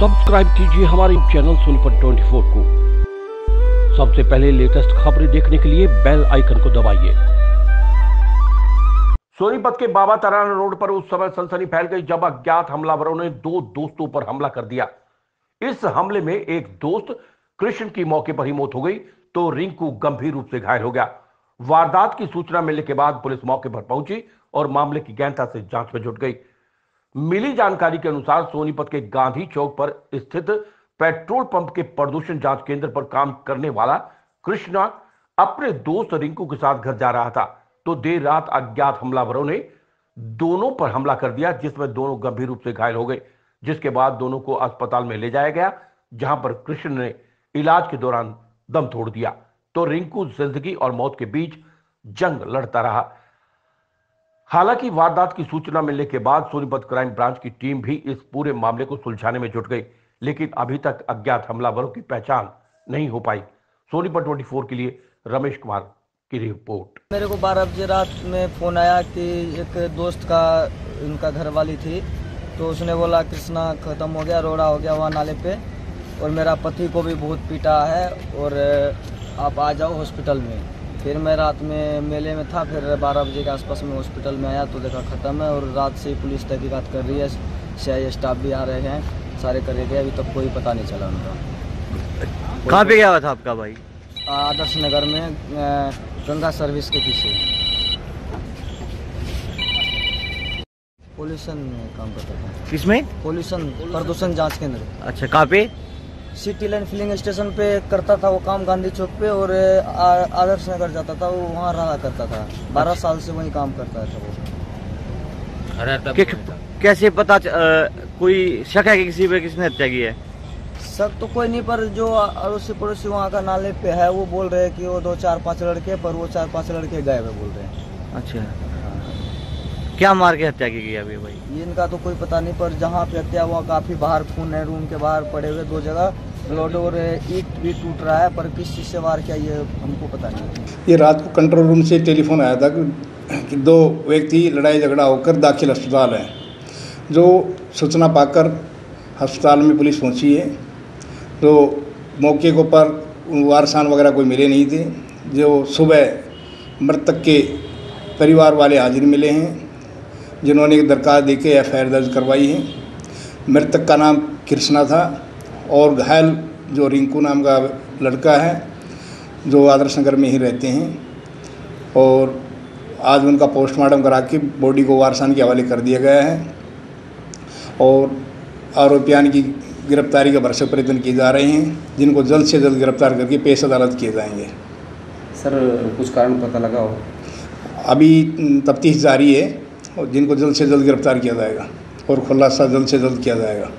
Subscribe कीजिए हमारे channel Sonipat 24 को। सबसे पहले लेटेस्ट खबरें देखने के लिए बेल आइकन को दबाइए। सोनीपत के बाबा तराना रोड पर उस समय सनसनी फैल गई जब अज्ञात हमलावरों ने दो दोस्तों पर हमला कर दिया। इस हमले में एक दोस्त कृष्ण की मौके पर ही मौत हो गई तो रिंकू गंभीर रूप से घायल हो गया। वारदात की सूचना मिलने के बाद पुलिस मौके पर पहुँची और मामले की गहनता से जाँच में जुट गई। मिली जानकारी के अनुसार सोनीपत के गांधी चौक पर स्थित पेट्रोल पंप के प्रदूषण जाँच केंद्र पर काम करने वाला कृष्णा अपने दोस्त रिंकू के साथ घर जा रहा था। तो देर रात अज्ञात हमलावरों ने दोनों पर हमला कर दिया, जिसमें दोनों गंभीर रूप से घायल हो गए, जिसके बाद दोनों को अस्पताल में ले जाया गया, जहाँ पर कृष्ण ने इलाज के दौरान दम तोड़ दिया। तो रिंकू ज़िंदगी और मौत के बीच जंग लड़ता रहा। हालाँकि वारदात की सूचना मिलने के बाद सोनीपत क्राइम ब्रांच की टीम भी इस पूरे मामले को सुलझाने में जुट गई, लेकिन अभी तक अज्ञात हमलावरों की पहचान नहीं हो पाई। सोनीपत 24 के लिए रमेश कुमार की रिपोर्ट। मेरे को बारह बजे रात में फ़ोन आया कि एक दोस्त का, उनका घर वाली थी तो उसने बोला, कृष्णा, ख़त्म हो गया, रोड़ा हो गया वहाँ नाले पे, और मेरा पति को भी बहुत पीटा है, और आप आ जाओ हॉस्पिटल में। फिर मैं रात में मेले में था फिर बारह बजे के आसपास में हॉस्पिटल में आया तो देखा ख़त्म है और रात से पुलिस तहकीकात कर रही है। सी स्टाफ भी आ रहे हैं सारे करे गए अभी तक तो कोई पता नहीं चला उनका। कहाँ पे गया हुआ था आपका भाई? आदर्श नगर में गंगा सर्विस के पीछे। पोल्यूशन में काम करता था। किसमें? पोल्यूशन प्रदूषण जाँच केंद्र। अच्छा कहाँ पे? सिटी लाइन फिलिंग स्टेशन पे करता था वो काम गांधी चौक पे और आदर्श नगर जाता था वो वहाँ रहा करता था। बारह साल से वहीं काम करता था वो। कैसे पता च, अ, कोई शक है कि किसी पे किसने हत्या की है? सब तो कोई नहीं पर जो अड़ोसी पड़ोसी वहाँ का नाले पे है वो बोल रहे हैं कि वो दो चार पाँच लड़के पर वो चार पाँच लड़के गए हुए बोल रहे हैं। अच्छा। क्या मार के हत्या की गई अभी भाई? इनका तो कोई पता नहीं पर जहाँ पे हत्या हुआ काफ़ी बाहर खून है रूम के बाहर पड़े हुए दो जगह। ब्लड और ईट भी टूट रहा है, पर किस चीज़ से वार किया ये हमको पता नहीं। ये रात को कंट्रोल रूम से टेलीफोन आया था कि दो व्यक्ति लड़ाई झगड़ा होकर दाखिल अस्पताल हैं। जो सूचना पाकर अस्पताल में पुलिस पहुँची है तो मौके के ऊपर वारसान वगैरह कोई मिले नहीं थे, जो सुबह मृतक के परिवार वाले हाजिर मिले हैं, जिन्होंने दरखास्त दे के एफ़ दर्ज करवाई है। मृतक का नाम कृष्णा था। और घायल जो रिंकू नाम का लड़का है जो आदर्श नगर में ही रहते हैं और आज उनका पोस्टमार्टम करा के बॉडी को वारसान के हवाले कर दिया गया है और आरोपियान की गिरफ्तारी के भरसक प्रयत्न किए जा रहे हैं जिनको जल्द से जल्द गिरफ़्तार करके पेश अदालत किए जाएँगे। सर कुछ कारण पता लगा हो? अभी तफ्तीश जारी है और जिनको जल्द से जल्द गिरफ़्तार किया जाएगा और खुलासा जल्द से जल्द किया जाएगा।